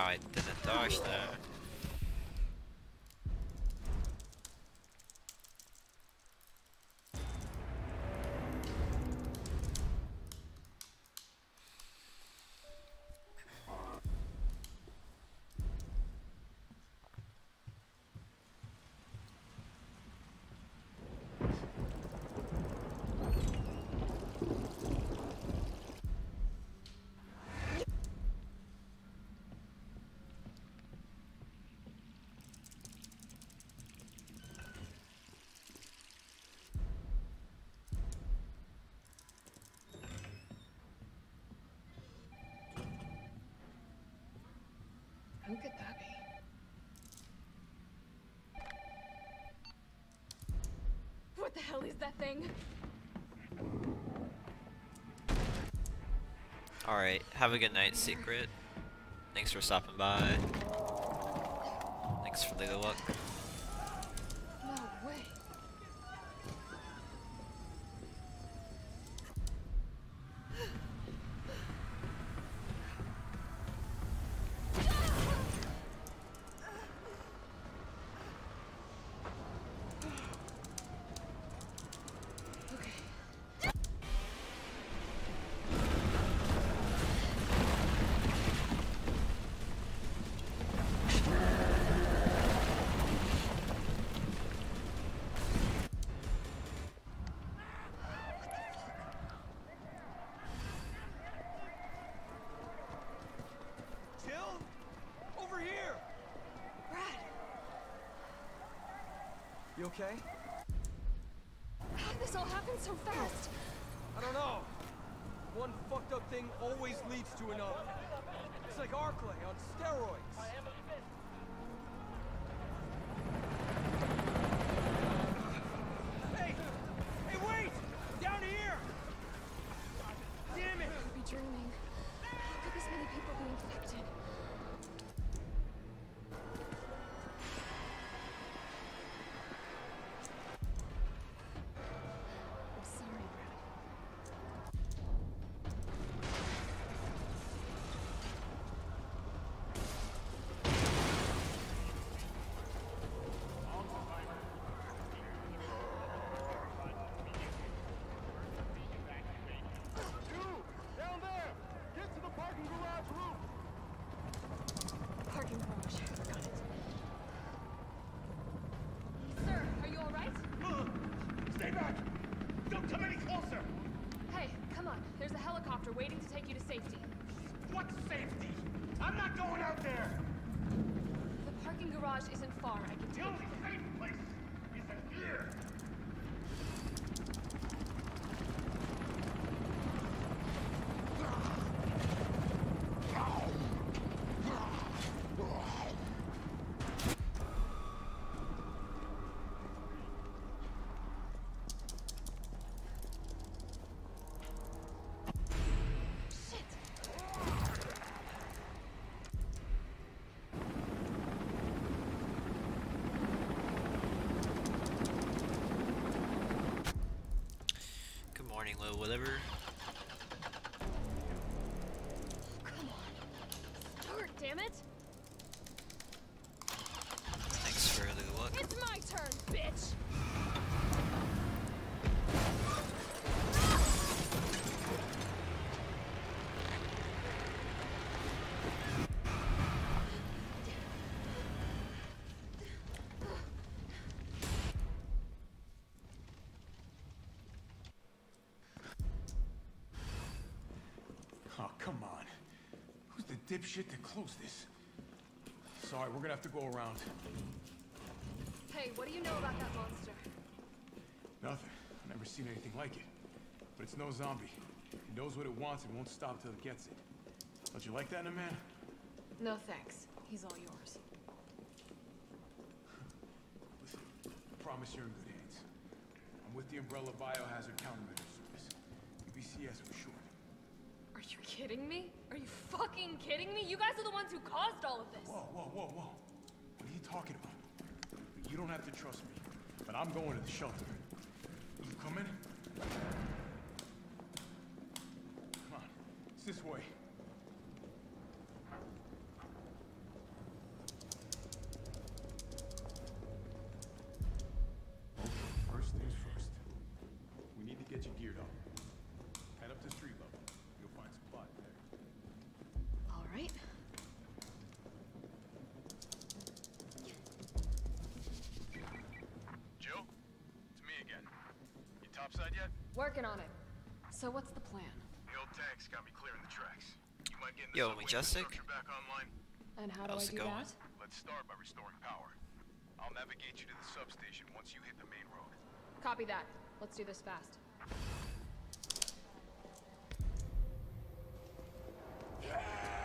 how I didn't dodge that. What the hell is that thing? Alright, have a good night, Secret. Thanks for stopping by. Thanks for the good luck. No way. Jill? Over here! Brad, Okay? how'd this all happen so fast? I don't know. One fucked up thing always leads to another. It's like Arklay on steroids. Hey! Hey, wait! Down here! Damn it! Could be dreaming. How could this many people be infected? I'm sorry, Brad. Down there! Get to the parking garage roof! Parking garage. Got it. Sir, are you alright? Stay back! Don't come any closer! Hey, come on. There's a helicopter waiting to take you to safety. What safety? I'm not going out there! The parking garage isn't far. I can The take only you there. safe place is in here! Shit! Good morning, little whatever. Dipshit to close this? Sorry, we're gonna have to go around. Hey, what do you know about that monster? Nothing. I've never seen anything like it. But it's no zombie. It knows what it wants and won't stop till it gets it. Don't you like that in a man? No thanks. He's all yours. Listen, I promise you're in good hands. I'm with the Umbrella Biohazard Countermeasure Service. UBCS for short. Are you kidding me? Are you fucking kidding me? You guys are the ones who caused all of this. Whoa, whoa, whoa, whoa. What are you talking about? You don't have to trust me, but I'm going to the shelter. You coming? Come on, it's this way. Working on it. So what's the plan? The old tanks got me clearing the tracks. You mind getting Yo, the subway Majestic? back online? And how do How's I do going? that? Let's start by restoring power. I'll navigate you to the substation once you hit the main road. Copy that. Let's do this fast. Doing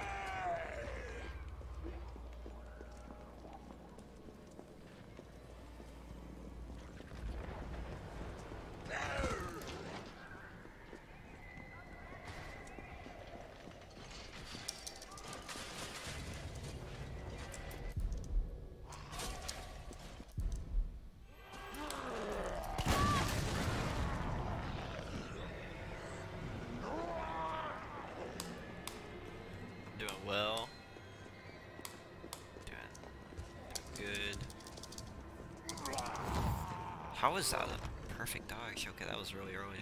How was that a perfect dodge? Okay, that was really early.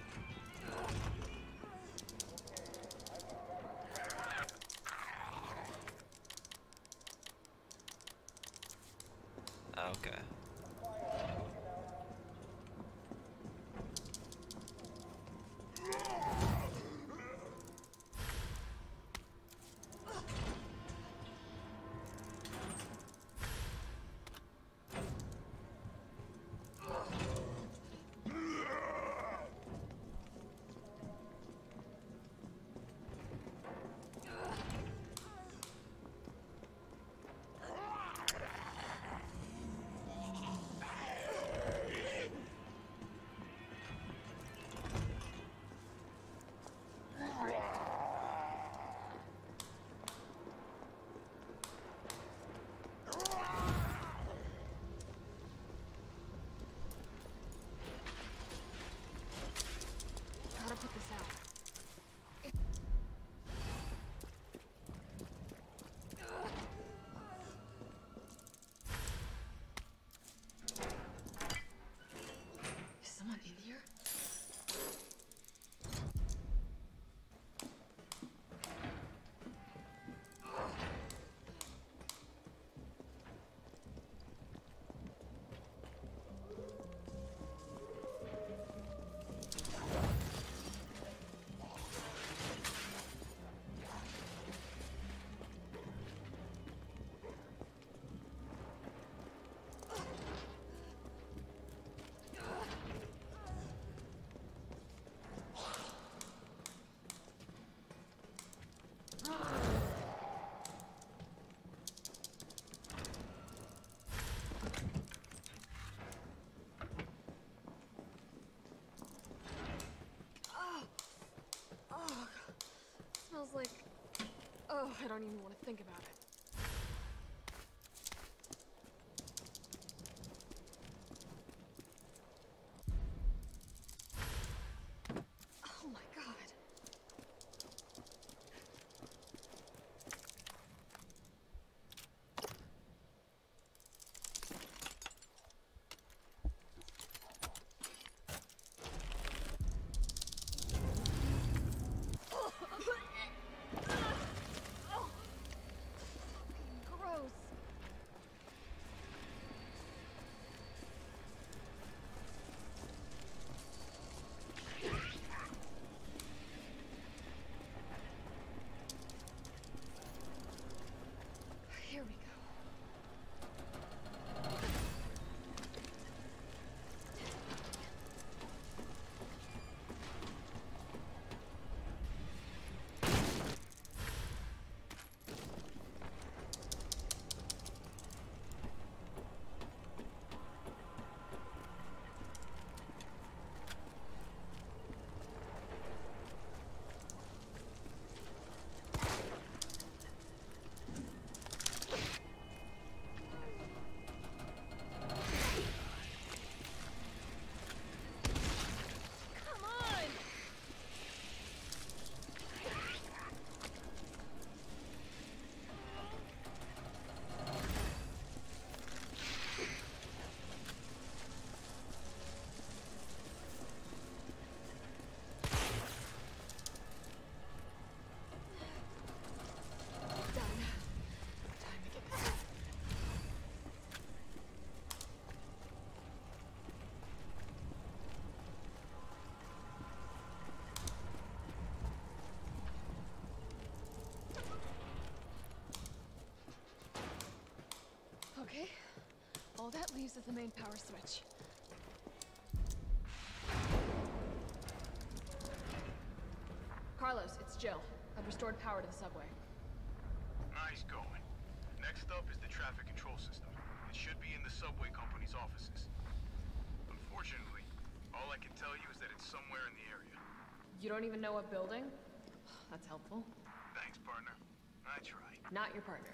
Smells like. Oh, I don't even want to think about it. Uses the main power switch. Carlos, it's Jill. I've restored power to the subway. Nice going. Next up is the traffic control system. It should be in the subway company's offices. Unfortunately, all I can tell you is that it's somewhere in the area. You don't even know what building? That's helpful. Thanks, partner. I tried. Not your partner.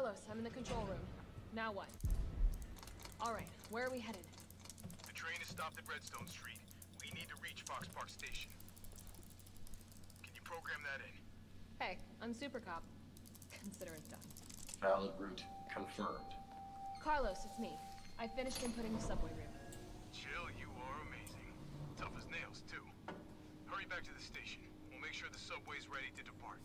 Carlos, I'm in the control room. Now what? Alright, where are we headed? The train is stopped at Redstone Street. We need to reach Fox Park Station. Can you program that in? Hey, I'm Super Cop. Consider it done. Valid route confirmed. Carlos, it's me. I finished inputting the subway route. Jill, you are amazing. Tough as nails, too. Hurry back to the station. We'll make sure the subway's ready to depart.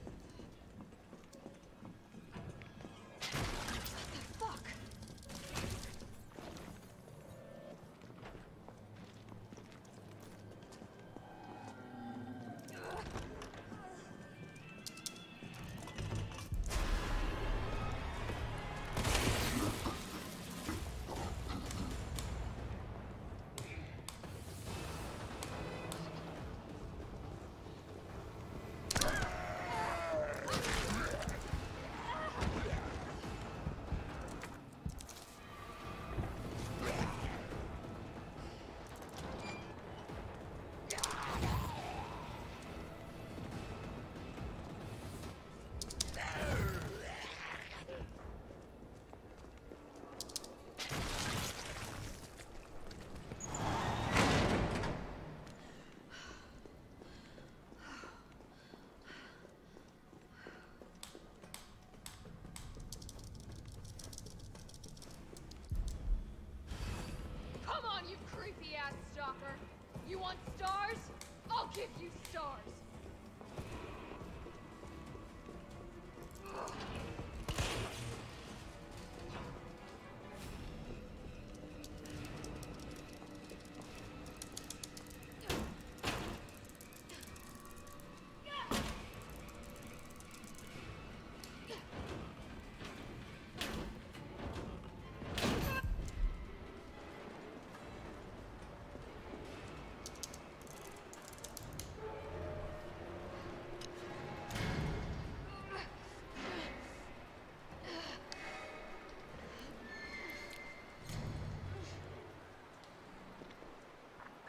give you stars!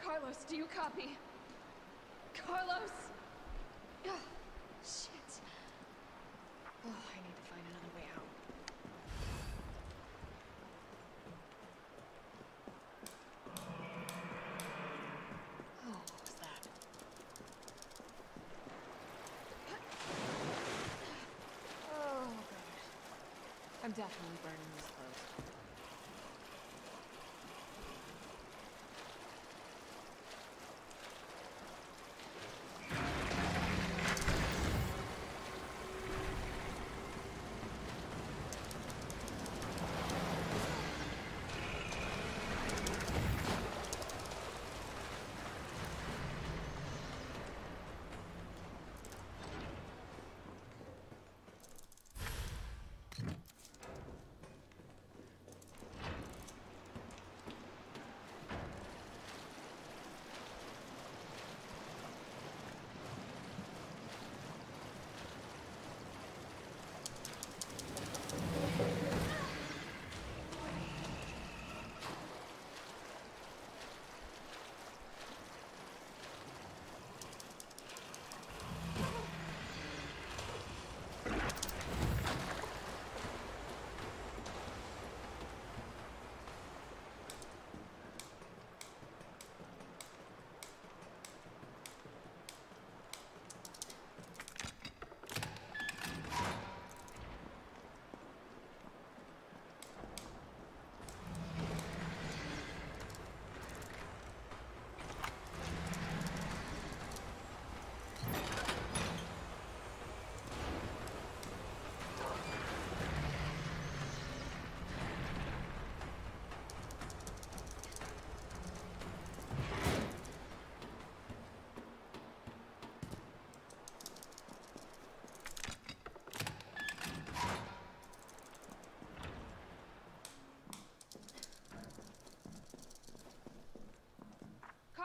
Carlos, do you copy? Carlos! Ugh, shit. Oh, I need to find another way out. Oh, what was that? Oh, God. I'm definitely burning these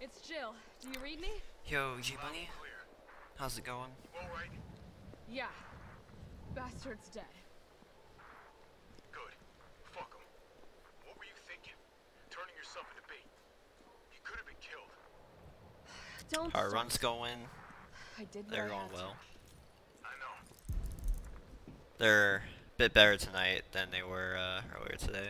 It's Jill. Do you read me? Yo, G Bunny, how's it going? All right. Yeah. Bastard's dead. Good. Fuck him. What were you thinking? Turning yourself into bait. You could have been killed. Don't Our run's going. I did what They're going had to. well. I know. They're a bit better tonight than they were uh, earlier today.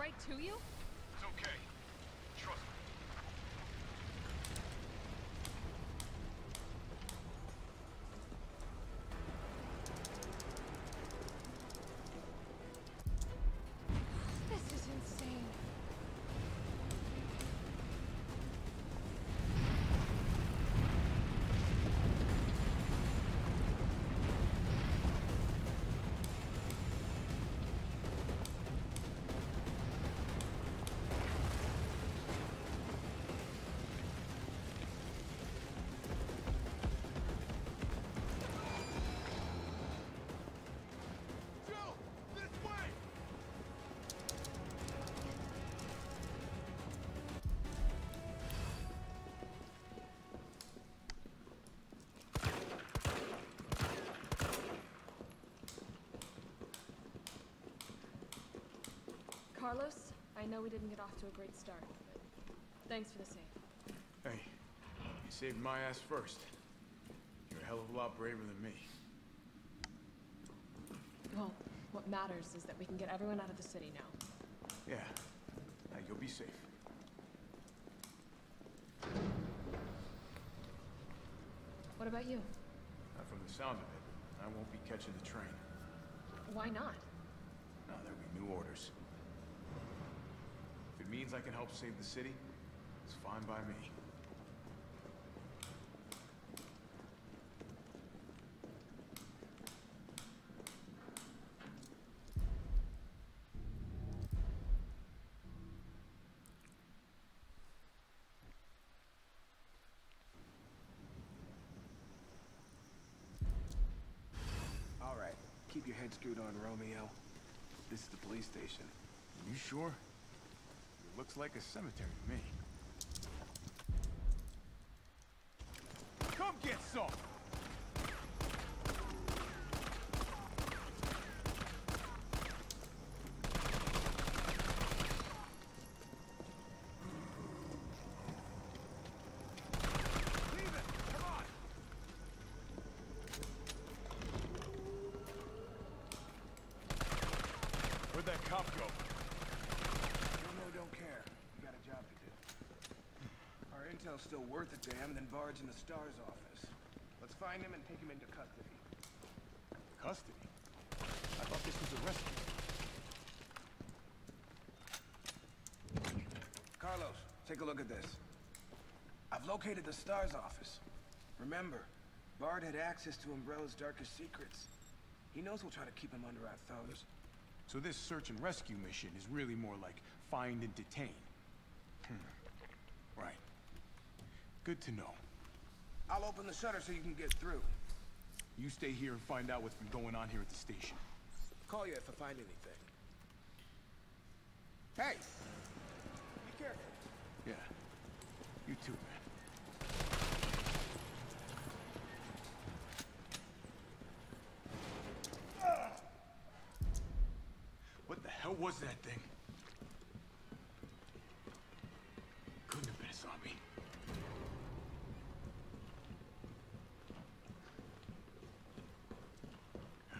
Right to you? Carlos, I know we didn't get off to a great start, but thanks for the save. Hey, you saved my ass first. You're a hell of a lot braver than me. Well, what matters is that we can get everyone out of the city now. Yeah. Now, you'll be safe. What about you? Not from the sound of it. I won't be catching the train. Why not? No, there'll be new orders. Means I can help save the city, it's fine by me. All right, keep your head screwed on, Romeo. This is the police station. Are You sure? Looks like a cemetery to me. Come get some! Leave it! Come on! Where'd that cop go? Don't know, don't care. We got a job to do. Still worth a damn than Bard's in the STARS office. Let's find him and take him into custody. Custody? I thought this was a rescue. Carlos, take a look at this. I've located the STARS office. Remember, Bard had access to Umbrella's darkest secrets. He knows we'll try to keep him under our thumbs. So this search and rescue mission is really more like find and detain. Hmm. Right. Good to know. I'll open the shutter so you can get through. You stay here and find out what's been going on here at the station. Call you if I find anything. Hey! Be careful. Yeah. You too, man. What the hell was that thing? Couldn't have been a zombie.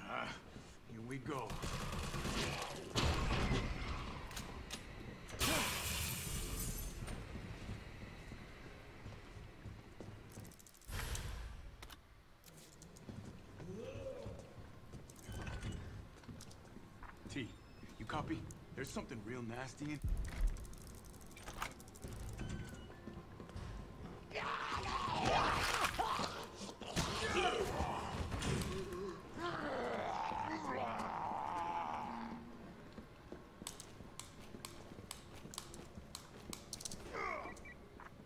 Ah, here we go. T, you copy? There's something real nasty in...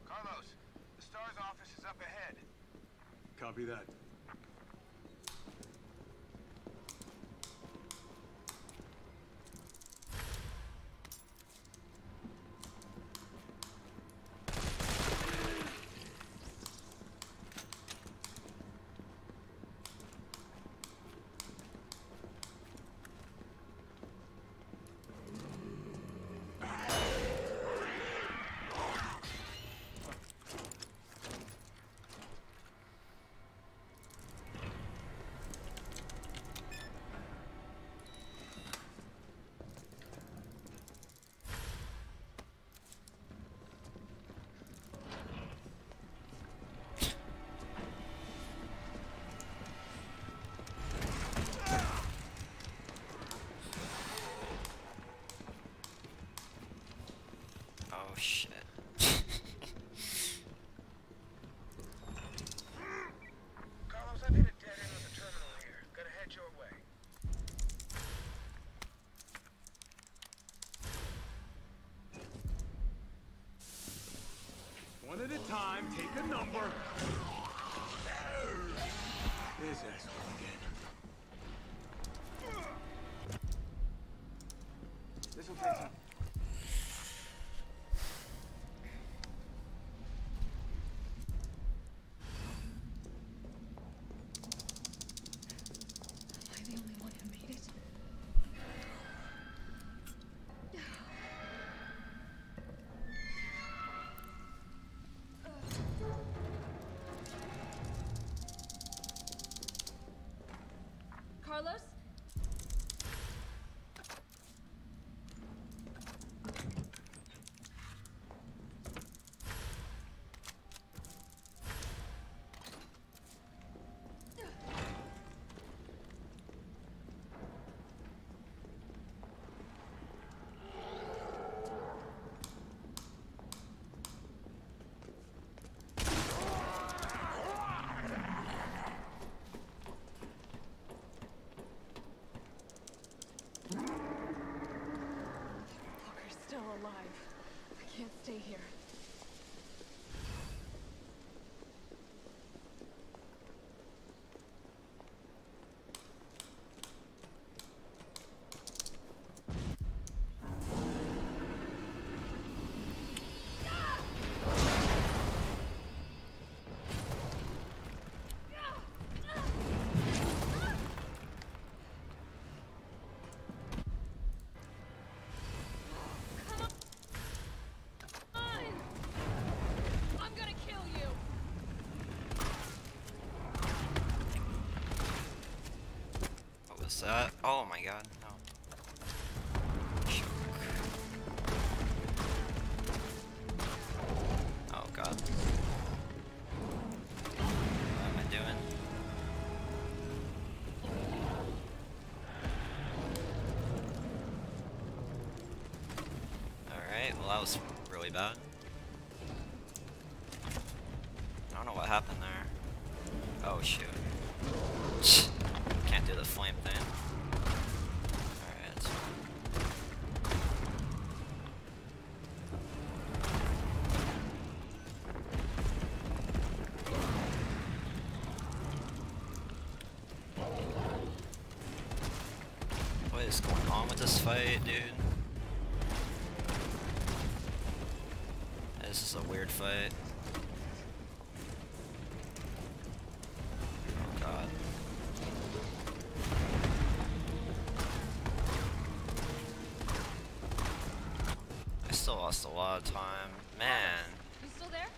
Carlos, the STARS office is up ahead. Copy that. Oh shit. Carlos, I've hit a dead end with the terminal here. Gotta head your way. One at a time, take a number. This asshole again. This'll take some... still alive. I can't stay here. Oh my god, with this fight, dude? This is a weird fight. Oh god. I still lost a lot of time. Man, You still there?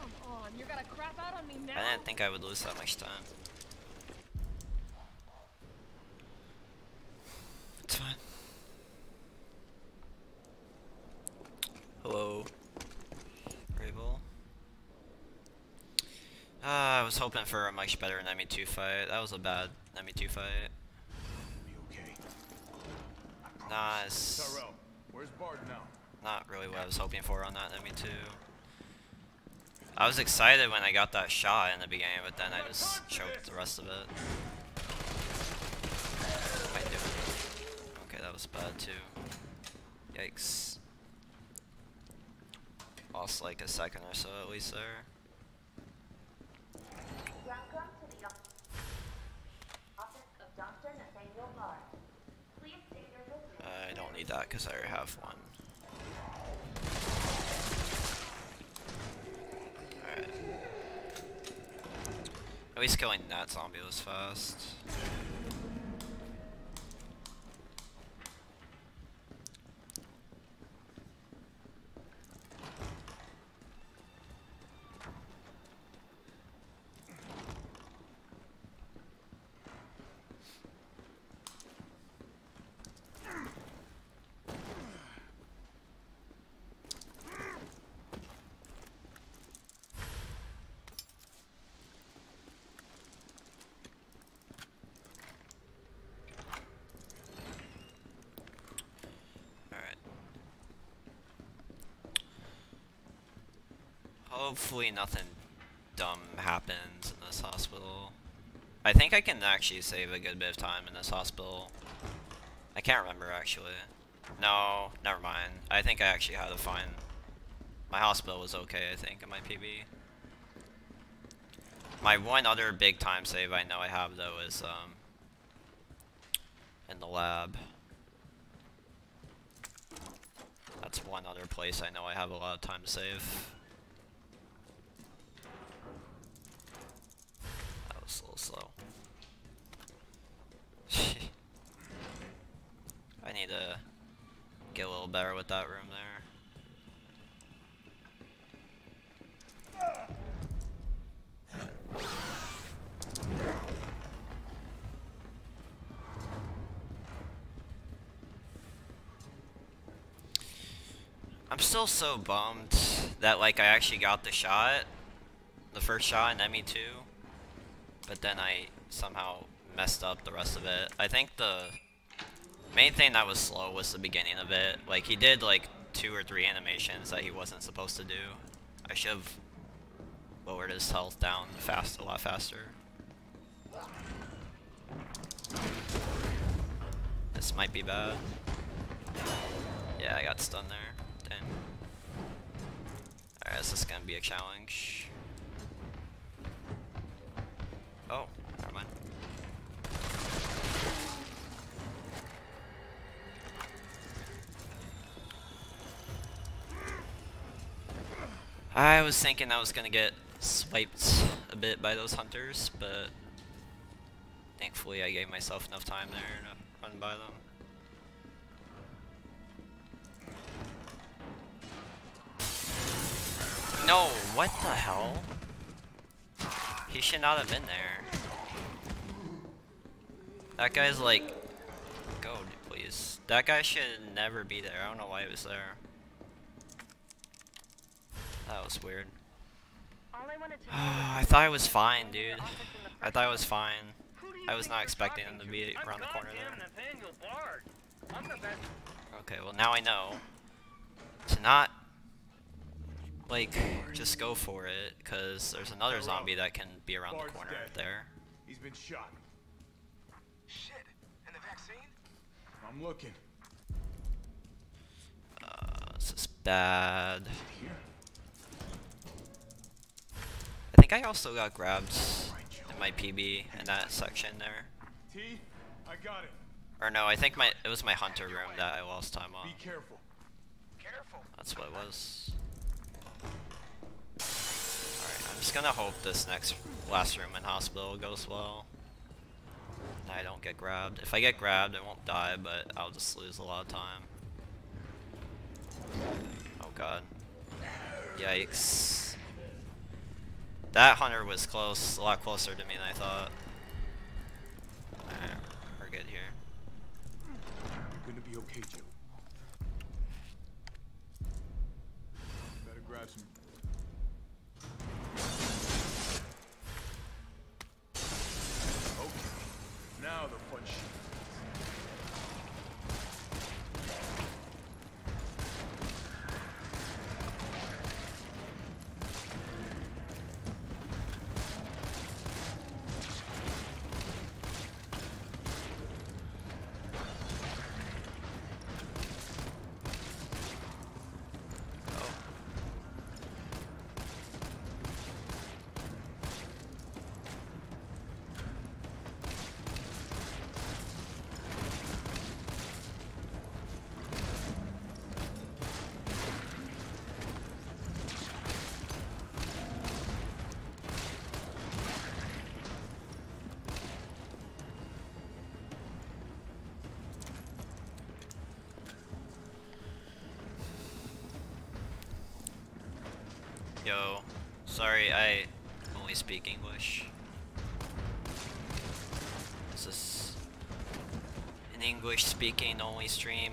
Come on, you're gonna crap out on me now? I didn't think I would lose that much time. It's fine. Hello. Rabel. Ah, I was hoping for a much better Nemmy 2 fight. That was a bad Nemmy 2 fight. Okay. Nice. Tyrell, where's Bard now? Not really what I was hoping for on that Nemmy 2. I was excited when I got that shot in the beginning, but then I just choked the rest of it. Okay, that was bad too. Yikes. Lost like a second or so at least there. Welcome to the office of Dr. Nathaniel Bard. Please state your business. I don't need that because I already have one. Alright. At least killing that zombie was fast. Alright. Hopefully nothing dumb happens in this hospital. I think I can actually save a good bit of time in this hospital. I can't remember actually. No, never mind. I think I actually had to find... My hospital was okay, I think, in my PB. My one other big time save I know I have though is um in the lab. That's one other place I know I have a lot of time to save. That was a little slow. I need to get a little better with that room there. I'm still so bummed that like I actually got the shot, the first shot in ME2, but then I somehow messed up the rest of it. I think the main thing that was slow was the beginning of it. Like he did like two or three animations that he wasn't supposed to do. I should have lowered his health down fast, a lot faster. This might be bad. Yeah, I got stunned there. Dang. Alright, this is gonna be a challenge. Oh, never mind. I was thinking I was gonna get swiped a bit by those hunters, but thankfully I gave myself enough time there to run by them. No, what the hell? He should not have been there. That guy's like, go please. That guy should never be there. I don't know why he was there. That was weird. I wanted to I thought I was fine, dude. I thought I was fine. I was not expecting him to be around the corner there. Nathaniel Bard. I'm the best. Okay, well now I know to not like just go for it because there's another zombie that can be around the corner right there. He's been shot. Shit. And the vaccine? I'm looking. Uh, this is bad. I think I also got grabbed in my PB in that section there. T, I got it. Or no, I think my it was my hunter room that I lost time on. Be careful. Careful. That's what it was. I'm just gonna hope this next last room in hospital goes well. I don't get grabbed. If I get grabbed, I won't die, but I'll just lose a lot of time. Oh god. Yikes. That hunter was close, a lot closer to me than I thought. Alright, we're good here. You're gonna be okay, Joe. Better grab some. Okay. Now the fun shit. Oh. Yo, sorry, I only speak English. This is an English speaking only stream.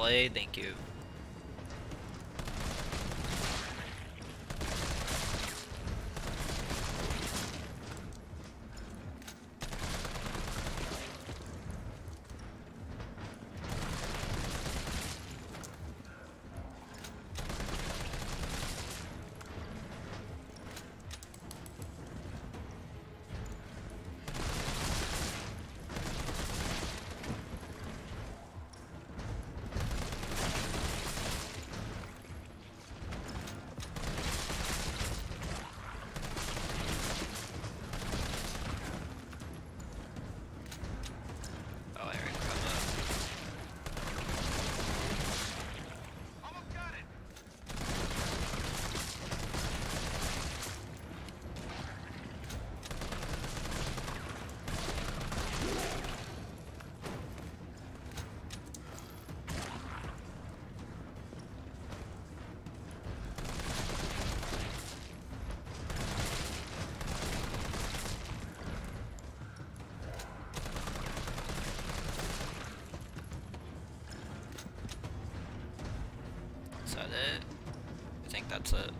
Blade, thank you. Oh, Aaron, come up. Almost got it. Is that it? I think that's it.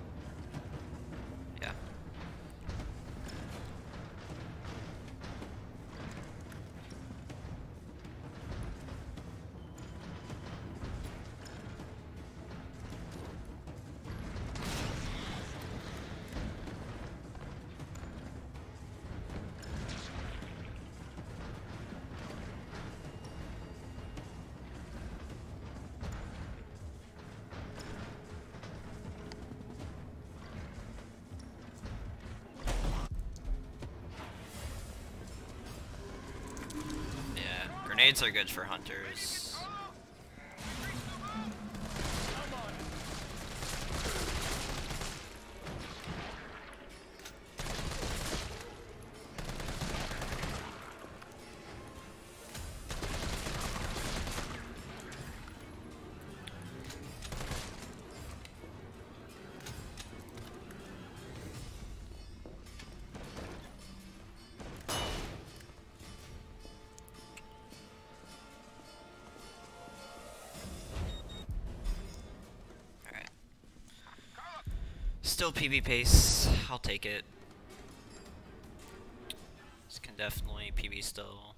Grenades are good for hunters. Still PB pace. I'll take it. This can definitely PB still.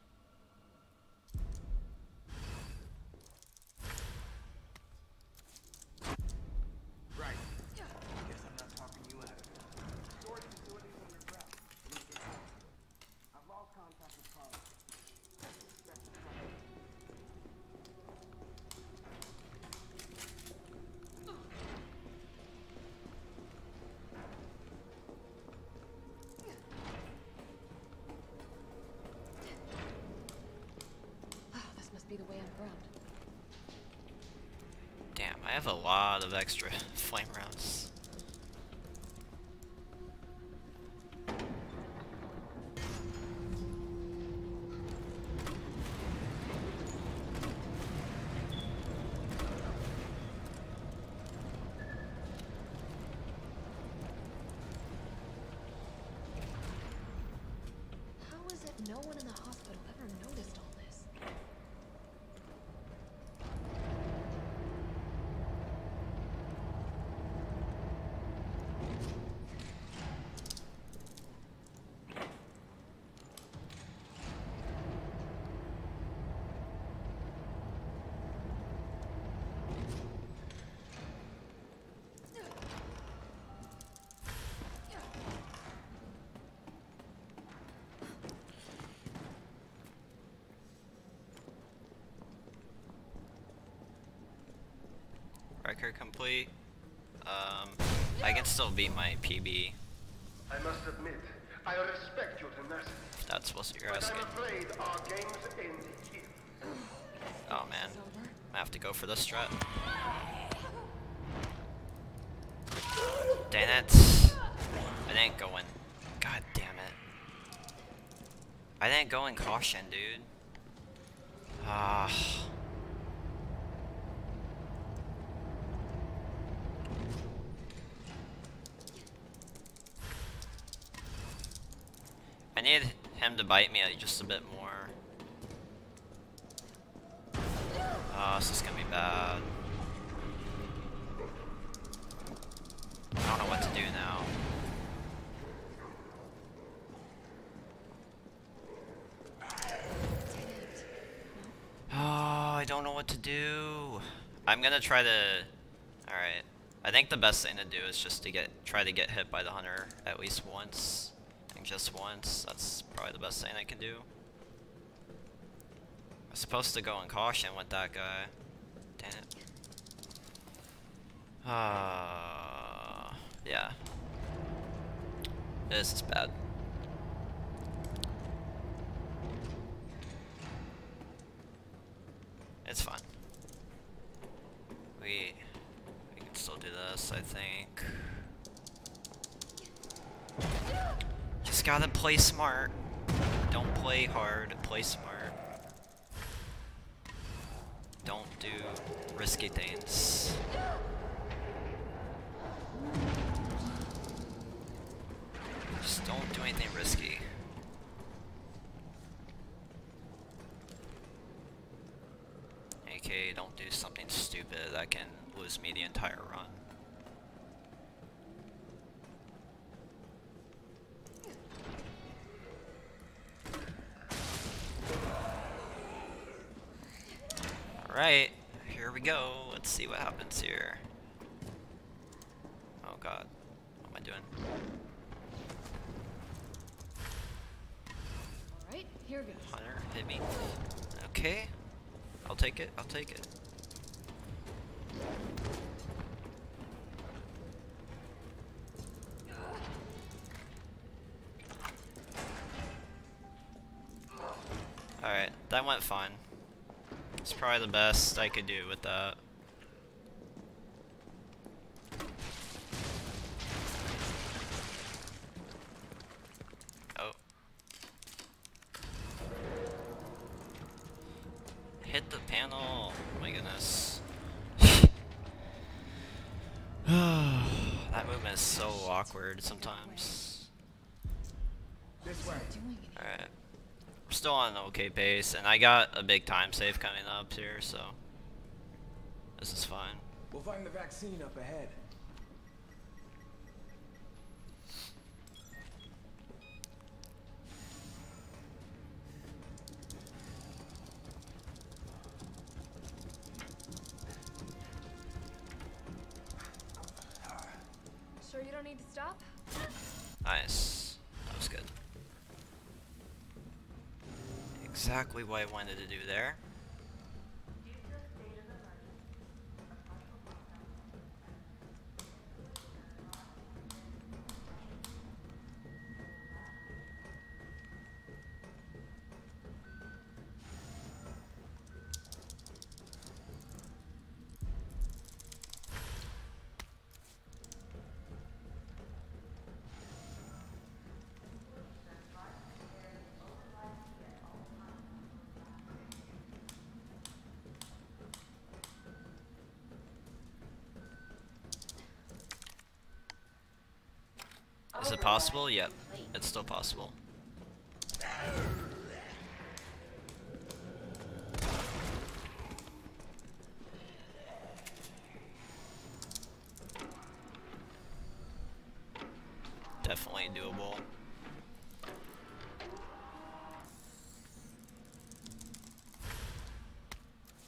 Right. Guess I'm not talking you out of it. Storage facilities under threat. Please get out. I've lost contact with Carlos. Expect to trouble. Oh, this must be the way underground. Damn, I have a lot of extra flame rounds. How is it no one in the hospital ever noticed all this? Record complete. Um, I can still beat my PB. I must admit, I respect your tenacity, that's what you're but asking. I'm afraid our games end here. Oh man, I have to go for this strat. Dang it! I didn't go in. God damn it! I didn't go in caution, dude. Ah. I need him to bite me just a bit more. Oh, this is gonna be bad. I don't know what to do now. Oh, I don't know what to do. I'm gonna try to. Alright. I think the best thing to do is just to get try to get hit by the hunter at least once. Just once. That's probably the best thing I can do. I'm supposed to go in caution with that guy. Damn it. Ah, yeah. This is bad. It's fine. We we can still do this, I think. Just gotta play smart. Don't play hard, play smart. Don't do risky things. Just don't do anything risky. AK, don't do something stupid that can lose me the entire run. Alright, here we go. Let's here. Oh god. What am I doing? Alright, here goes. Hunter, hit me. Okay. I'll take it, I'll take it. Alright, that went fine. It's probably the best I could do with that. Oh. Hit the panel. Oh my goodness. that movement is so awkward sometimes. This way. Alright. I'm still on an okay pace, and I got a big time save coming up here, so this is fine. We'll find the vaccine up ahead. Sure you don't need to stop? Nice. Exactly what I wanted to do there. Possible? Yep. It's still possible. Definitely doable.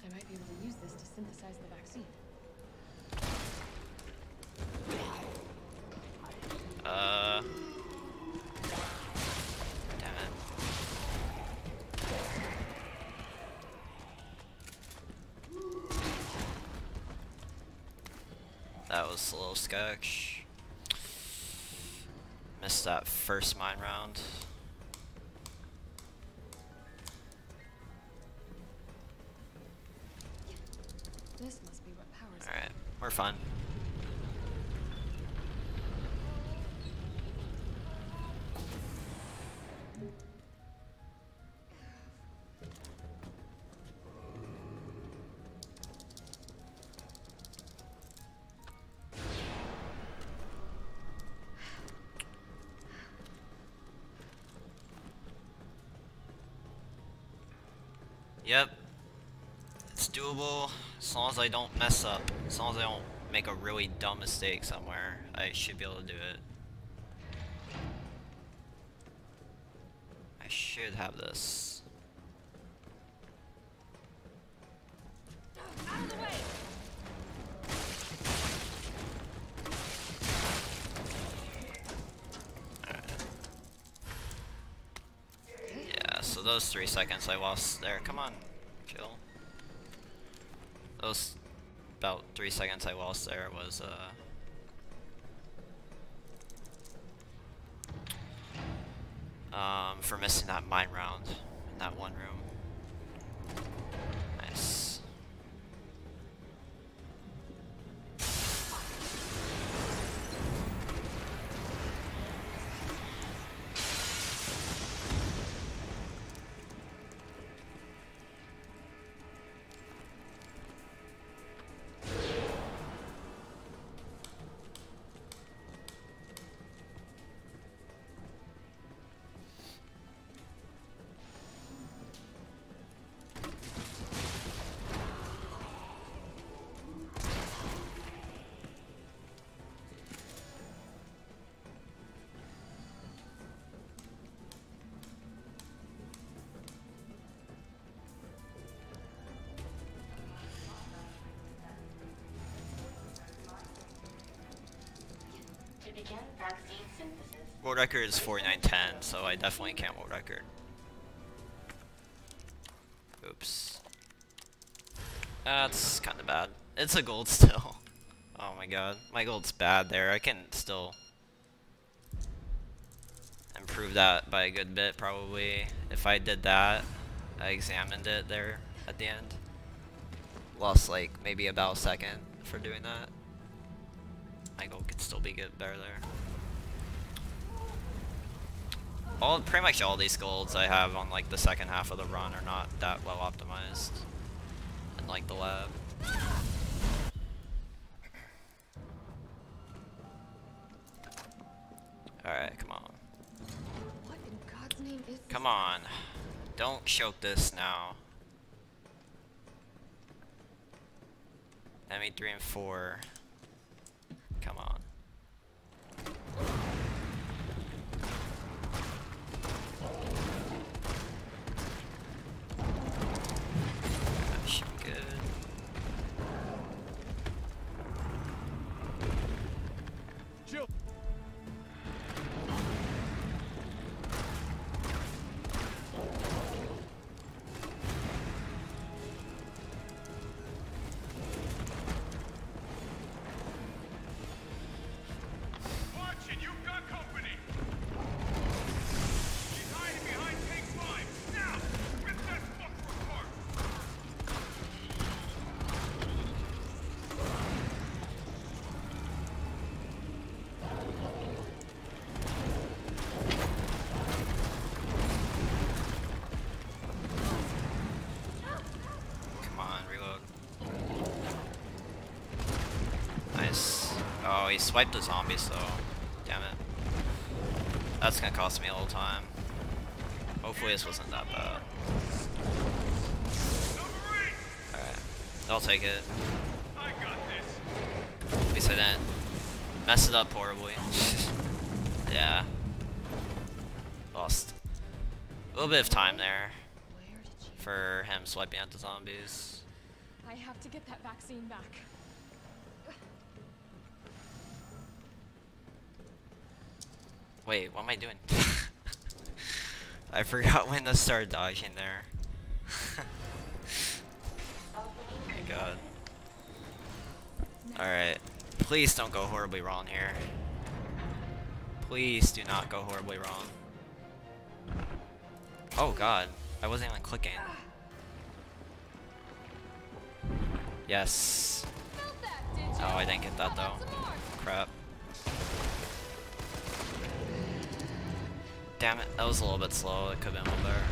I might be able to use this to synthesize the vaccine. Uh. Damn it. That was little sketch. Missed that first mine round. Make a really dumb mistake somewhere, I should be able to do it. I should have this. Yeah, so those three seconds I lost there. Come on, chill. Those about three seconds I lost there was uh um for missing that mine round World record is 4910, so I definitely can't world record. Oops. That's kind of bad. It's a gold still. Oh my god. My gold's bad there. I can still improve that by a good bit probably. If I did that, I examined it there at the end. Lost like maybe about a second for doing that. My gold could still be good better there. All pretty much all these golds I have on like the second half of the run are not that well optimized. In like the lab. Alright, come on. What in God's name is? Come on. Don't choke this now. Nemmy 3 and 4. He swiped the zombies though. Damn it. That's gonna cost me a little time. Hopefully this wasn't that bad. Alright. I'll take it. At least I didn't mess it up horribly. yeah. Lost a little bit of time there for him swiping at the zombies. I have to get that vaccine back. Wait, what am I doing? I forgot when to start dodging there. my god. Alright. Please don't go horribly wrong here. Please do not go horribly wrong. Oh god. I wasn't even clicking. Yes. Felt that, did you? Oh, I didn't get that though. about some more? Crap. Damn it, that was a little bit slow. It could have been a little better.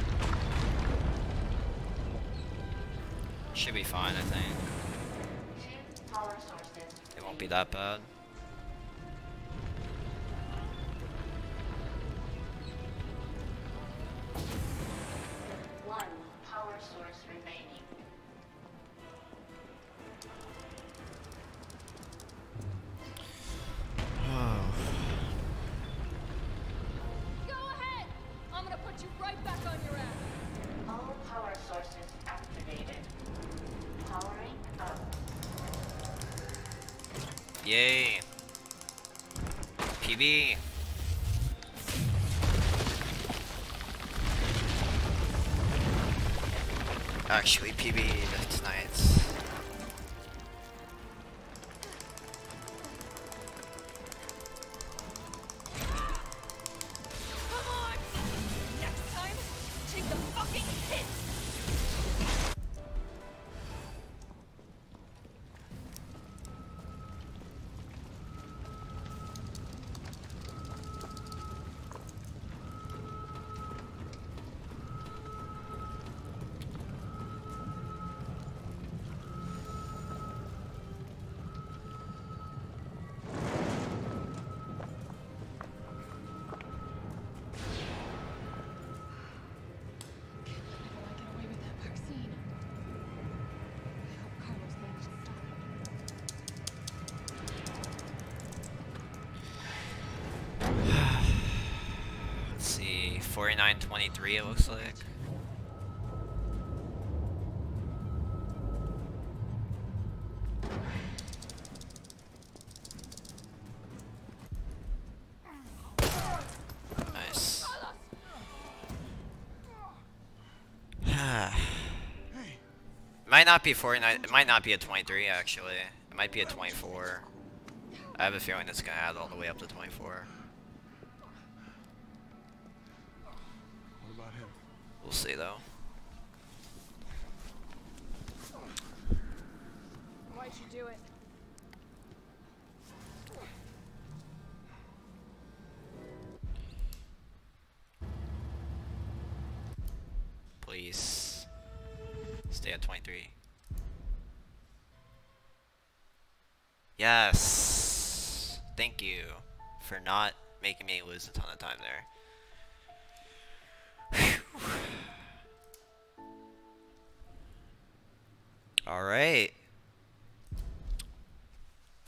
Should be fine, I think. It won't be that bad. PB 4923 it looks like. Nice. might not be 49, it might not be a 23 actually. It might be a 24. I have a feeling it's gonna add all the way up to 24. We'll see though. Why'd you do it? Please stay at 23. Yes. Thank you for not making me lose a ton of time there.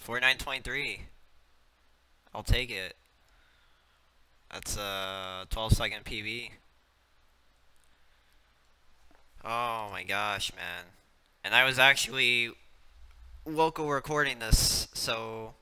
4923. I'll take it. That's a 12 second PB. Oh my gosh, man. And I was actually local recording this, so